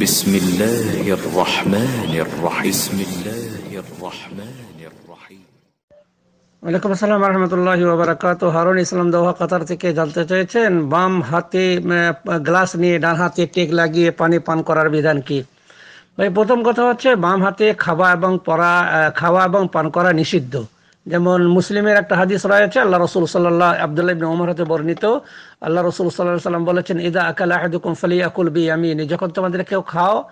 بسم الله الرحمن الرحيم بسم الله الرحمن الرحيم ওয়ালাইকুম আসসালাম রহমতুল্লাহ ওবরাকাত হারুন ইসলাম দোহা কাতার থেকে জানতে চেয়েছেন বাম হাতে উম, গ্লাস নিয়ে ডান হাতে টেক লাগিয়ে পানি পান করার বিধান কি ভাই প্রথম কথা হচ্ছে বাম হাতে খাওয়া এবং পরা আহ, খাওয়া এবং পান করা নিষিদ্ধ যেমন মুসলিমের একটা হাদিস রয়েছে, আল্লাহ রসুল সাল্লাহ আবদুল্লাহ ইবনে ওমর হতে বর্ণিত। আল্লাহ রসুল সাল্লাহ সাল্লাম বলেছেন, ইদা আকাল আহাদুকুম ফালি আকুল বি আমিনি যখন তোমাদের কেউ খাও,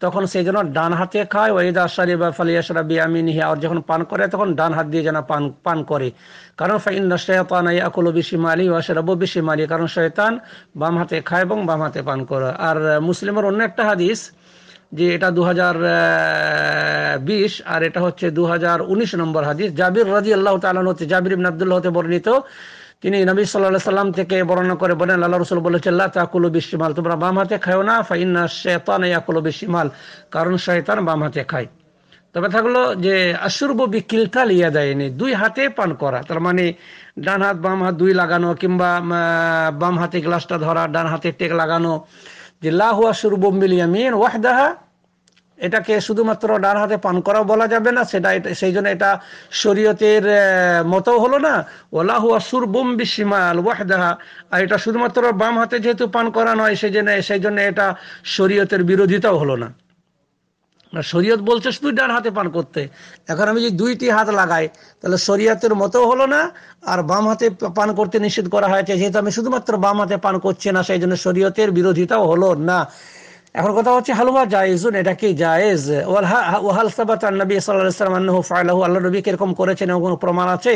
তখন সেই জন্য ডান হাতে খায় ওইদা আশারি বা ফালিয়াশরা বিয়ামিনিহি। আর যখন পান করে, তখন ডান হাত দিয়ে যেন পান পান করে। কারণ, ফাইন্না শয়তান ইয়াকুল বিশিমালি ওয়াশরাবু বিশিমালি। কারণ, শয়তান বাম হাতে খায় এবং বাম হাতে পান করে। আর মুসলিমের অন্য একটা হাদিস যে এটা দু বিশ আর এটা হচ্ছে দু নম্বর হাদিস। জাবির রাজি আল্লাহ তালন হচ্ছে জাবির ইবন আবদুল্লাহ হতে বর্ণিত। তিনি নবী সাল্লাহ সাল্লাম থেকে বর্ণনা করে বলেন, আল্লাহ রসুল বলেছে আল্লাহ তাকুলু বিশিমাল। তোমরা বাম হাতে খাও না ফাইন্না শেতান ইয়াকুলু বিশিমাল, কারণ শয়তান বাম হাতে খায়। তবে থাকল যে, আশুরব বিকিলতা লিয়া দেয়নি দুই হাতে পান করা। তার মানে ডান হাত বাম হাত দুই লাগানো, কিংবা বাম হাতে গ্লাসটা ধরা, ডান হাতে টেক লাগানো যে লাহুয়া ইয়ামিন ওয়াহদাহা, এটাকে শুধুমাত্র ডান হাতে পান করা বলা যাবে না, সেটা সেই জন্য এটা শরীয়তের মতো হলো না। ওলাহু আসুর বম্বি বিশিমাল ওয়াহদাহা, আর এটা শুধুমাত্র বাম হাতে যেহেতু পান করা নয় সেই জন্য সেই জন্য এটা শরীয়তের বিরোধিতাও হলো না। শরীয়ত বলছে শুধু ডান হাতে পান করতে। এখন আমি যদি দুইটি হাত লাগাই, তাহলে শরীয়তের মতো হলো না, আর বাম হাতে পান করতে নিষেধ করা হয়েছে। যেহেতু আমি শুধুমাত্র বাম হাতে পান করছি না, সেই জন্য শরীয়তের বিরোধিতাও হলো না। এখন কথা হচ্ছে হালুয়া জায়েজুন? এটা কি জায়েজ? ওয়াল ওয়াহাল সাবাত নবী সাল্লাল্লাহু আলাইহি ওয়াসাল্লাম আন্নাহু ফাআলাহু? আল্লাহ নবী কীরকম করেছেন? এমন কোনো প্রমাণ আছে?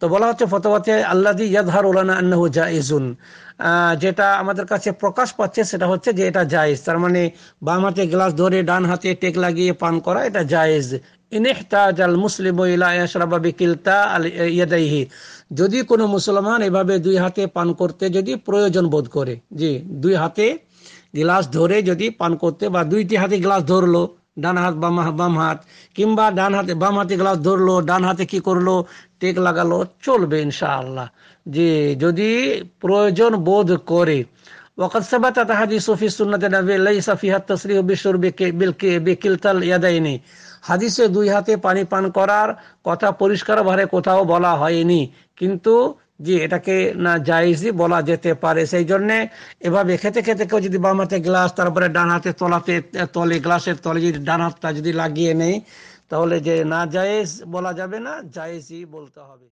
তো বলা হচ্ছে ফতোয়াতে আল্লাদি ইয়াদহার উলানা আন্নাহু জায়েজুন যেটা আমাদের কাছে প্রকাশ পাচ্ছে সেটা হচ্ছে যে এটা জায়েজ। তার মানে বাম হাতে গ্লাস ধরে ডান হাতে টেক লাগিয়ে পান করা এটা জায়েজ। ইনহতাজ আল মুসলিম ইলা ইয়াশরাবা বিকিলতা আল ইয়াদাইহি। যদি কোনো মুসলমান এভাবে দুই হাতে পান করতে যদি প্রয়োজন বোধ করে, জি, দুই হাতে গ্লাস ধরে যদি পান করতে বা দুইটি হাতে গ্লাস ধরলো ডান হাত বাম হাত বাম হাত কিংবা ডান হাতে বাম হাতে গ্লাস ধরলো ডান হাতে কি করলো টেক লাগালো চলবে ইনশাআল্লাহ যে যদি প্রয়োজন বোধ করে وقد ثبت حديث في سنة النبي ليس فيها التصريح بالشرب بكلتا اليدين হাদিসে দুই হাতে পানি পান করার কথা পরিষ্কার ভাবে কোথাও বলা হয়নি কিন্তু যে এটাকে না জায়েজই বলা যেতে পারে। সেই জন্য এভাবে খেতে খেতে কেউ যদি বাম হাতে গ্লাস, তারপরে ডান হাতে তলাতে তলে, গ্লাসের তলে যদি ডান হাতটা যদি লাগিয়ে নেই তাহলে যে না জায়েজ বলা যাবে না, জায়েজই বলতে হবে।